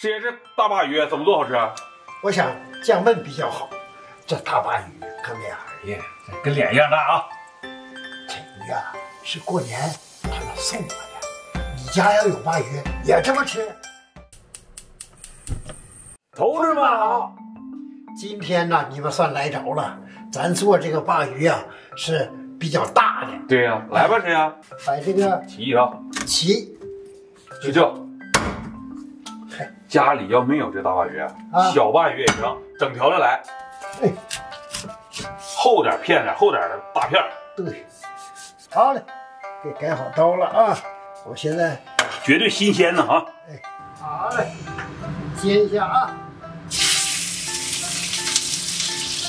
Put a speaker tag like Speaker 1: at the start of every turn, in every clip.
Speaker 1: 师爷，这大鲅鱼怎么做好吃啊？
Speaker 2: 我想降焖比较好。这大鲅鱼可美儿呀，
Speaker 1: 跟脸一样大啊！
Speaker 2: 这鱼啊是过年他们送我的。你家要有鲅鱼也这么吃？
Speaker 1: 同志们好，
Speaker 2: 今天呢你们算来着了。咱做这个鲅鱼啊是比较大的。
Speaker 1: 对呀，来吧，师爷，
Speaker 2: 把这个
Speaker 1: 起义啊，
Speaker 2: 起，
Speaker 1: 就这。家里要没有这大鲅鱼，小鲅鱼也行，整条的来。哎，厚点片点，厚点的大片。
Speaker 2: 对，好嘞，给改好刀了啊！我现在
Speaker 1: 绝对新鲜的哈。
Speaker 2: 哎，好嘞，煎一下啊。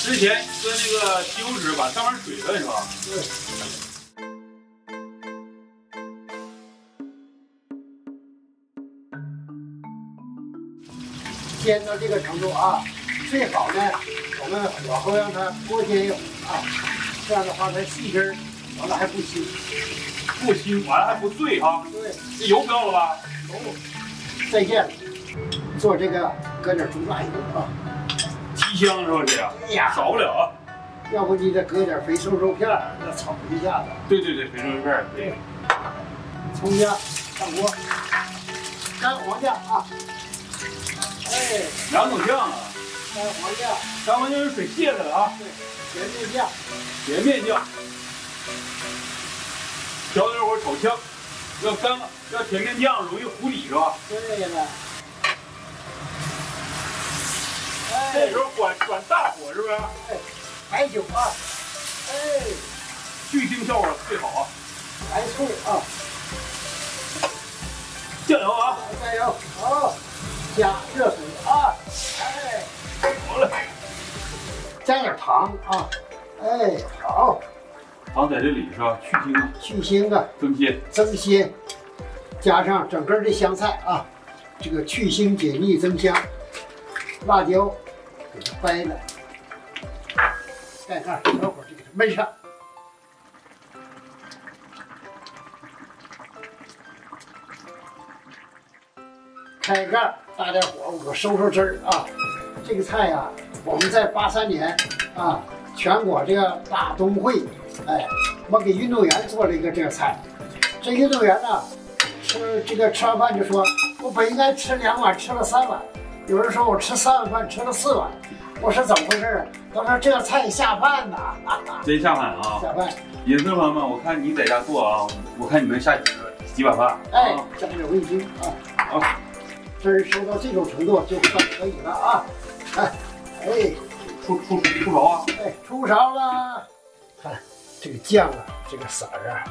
Speaker 1: 之前搁那个西红柿把上面水分是吧？
Speaker 2: 对。煎到这个程度啊，最好呢，我们火候让它多煎一会儿啊，这样的话它细汁儿，完了还不腥，
Speaker 1: 不腥，完了还不碎哈。
Speaker 2: 对，
Speaker 1: 这油不要了吧？
Speaker 2: 油。再见。做这个搁点猪大油啊，
Speaker 1: 提香是吧？这样，
Speaker 2: 哎呀，
Speaker 1: 少不了啊。
Speaker 2: 要不你再搁点肥瘦肉片儿，那炒一下子。
Speaker 1: 对对对，肥瘦肉片儿。
Speaker 2: 对。葱姜上锅，干黄酱啊。哎，
Speaker 1: 两种酱啊，
Speaker 2: 干黄酱，
Speaker 1: 干黄酱是水泄开了啊。
Speaker 2: 对，甜面酱，
Speaker 1: 甜面酱，小点火炒香，要干要甜面酱容易糊底是吧？
Speaker 2: 对了。
Speaker 1: 这时候管管大火是不是？
Speaker 2: 哎，白酒啊，哎，
Speaker 1: 去腥效果最好啊。
Speaker 2: 糖啊！哎，好，
Speaker 1: 糖在这里是吧？去腥啊！
Speaker 2: 去腥啊！
Speaker 1: 增鲜，
Speaker 2: 增鲜，加上整根的香菜啊，这个去腥解腻增香。辣椒给它掰了，盖盖，小火就给它焖上。开盖，大点火，我收收汁儿啊。这个菜呀，我们在八三年啊，全国这个大冬会，哎，我给运动员做了一个这个菜。这运动员呢，吃这个吃完饭就说，我本应该吃两碗，吃了三碗。有人说我吃三碗饭，吃了四碗。我说怎么回事？他说这个菜下饭呐，
Speaker 1: 真下饭啊！
Speaker 2: 下饭。
Speaker 1: 隐私朋友们，我看你在家做啊，我看你能下几碗饭？
Speaker 2: 哎，加点味精啊。好。汁儿收到这种程度就算可以了啊！看，哎，
Speaker 1: 出出出勺啊！
Speaker 2: 哎，出勺了。看这个酱啊，这个色儿啊，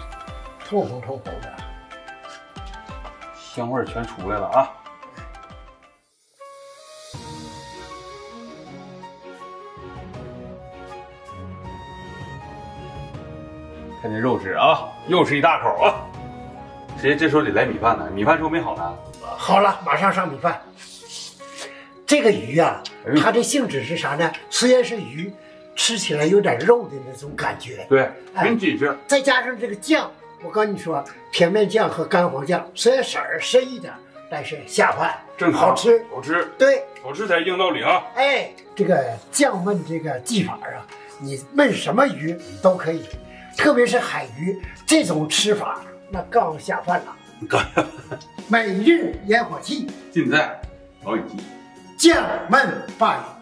Speaker 2: 透红透红的，
Speaker 1: 香味全出来了啊！看这肉质啊，又是一大口啊！直接这时候得来米饭呢，米饭时候没好呢。
Speaker 2: 好了，马上上米饭。这个鱼啊，它的性质是啥呢？虽然是鱼，吃起来有点肉的那种感觉，
Speaker 1: 对，很紧实。
Speaker 2: 再加上这个酱，我跟你说，甜面酱和干黄酱，虽然色儿深一点，但是下饭，
Speaker 1: 正
Speaker 2: 好吃，
Speaker 1: 好吃。
Speaker 2: 对，
Speaker 1: 好吃才硬道理啊！
Speaker 2: 哎，这个酱焖这个技法啊，你焖什么鱼都可以，特别是海鱼这种吃法，那更下饭了。
Speaker 1: 刚
Speaker 2: 每日烟火气，
Speaker 1: 尽在老友记。
Speaker 2: 酱焖鲅鱼。